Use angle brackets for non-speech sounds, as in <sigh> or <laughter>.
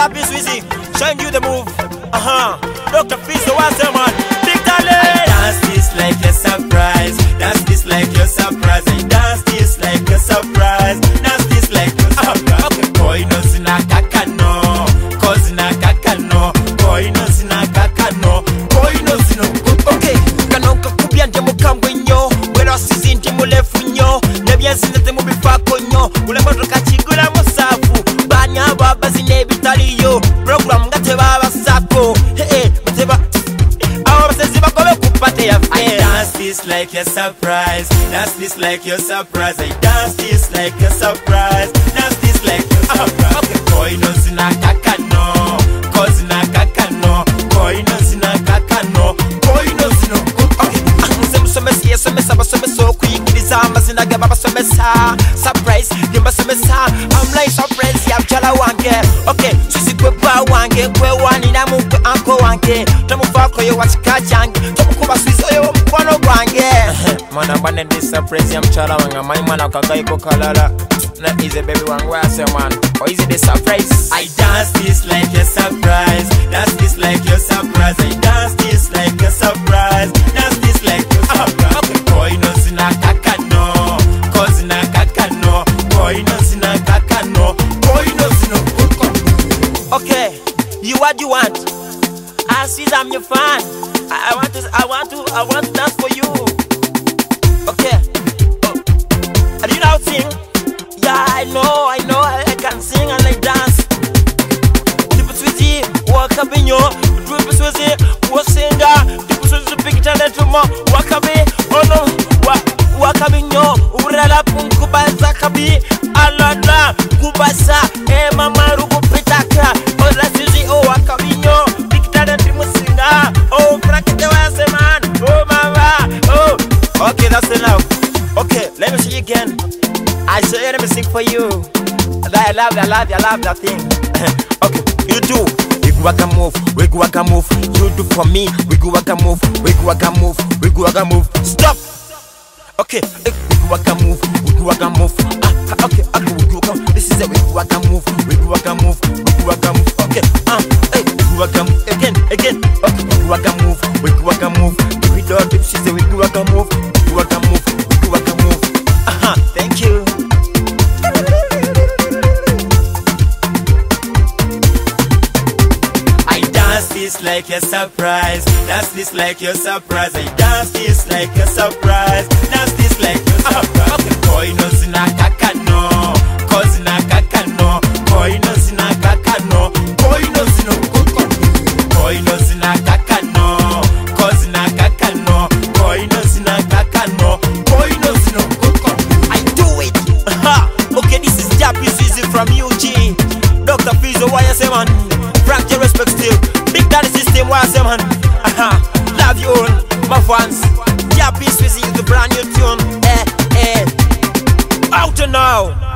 Jappy Swizzy, showing you the move. Uh huh. Dr. What's the man? Big. Dance this like a surprise. Dance this like your surprise. N'ebitaliyo puroguramu nga bateba abo basezi bagobe ku pate I dance this like a surprise. Dance this like your surprise. I dance this like a surprise. Dance this like your surprise. Okay. Boy no sina kakano. Cause na kakano. Boy no sina kakano. Boy no sina kakano. Ah, nze musomesi yesomesa abasomesa okuyigiriza amazina ge babasomesa surprise yembasomesa amulai surprise ya mukyala wange ok susi gwe bwa wange gwewaniramu gwe anko wange tomufaako yo wakika kyange tomukuba suizi oyo omukwano gwange mwana mbane ndi surprise ya mukyala wange amanyi mwana kagayiko kalala na ize bebi wange wase mwana oizi the surprise? I dance this like a surprise. Okay, you what you want? I see I'm your fan. I, I want to, I want to, I want to dance for you. Okay. Oh. Do you know how to sing? Yeah, I know, I know, I, I can sing and I dance. Tipo Swizzy, walk up in your, tipo Swizzy, walk singer, tipo Swizzy, big talent mo, walk up in, oh no, walk, walk up in your, urala punkubaza kabi, alala, kubasa, eh mama again. I say sing for you. I love that, I love that, I love that thing. okay, you do. We go waka move, we go waka move. You do for me, we go waka move, we go waka move, we go waka move. Stop. Okay, eh, we go waka move, we go waka move. Ah, ah, okay, okay, we go. This is it. We go waka move, we go waka move, we go waka move. Okay, ah, hey, we go waka move again, again. Okay, we go waka move, we go waka move. We don't, if she say we go waka move, this like a surprise. Dance this like your surprise. I dance this like a surprise. Dance this like your surprise. Okay. Boy no sina kakano. Cause na kakano. Boy no sina kakano. Boy no sina kakano. Boy no sina kakano. Cause na kakano. Boy no sina kakano. Boy no sina kakano. I do it. <laughs> Aha. okay, this is Swizzy from UG. Dr. Fizo, why you say man? uh -huh. love you all, my fans. Yeah, peace with you, the brand new tune. Eh, eh. Out now.